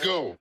go.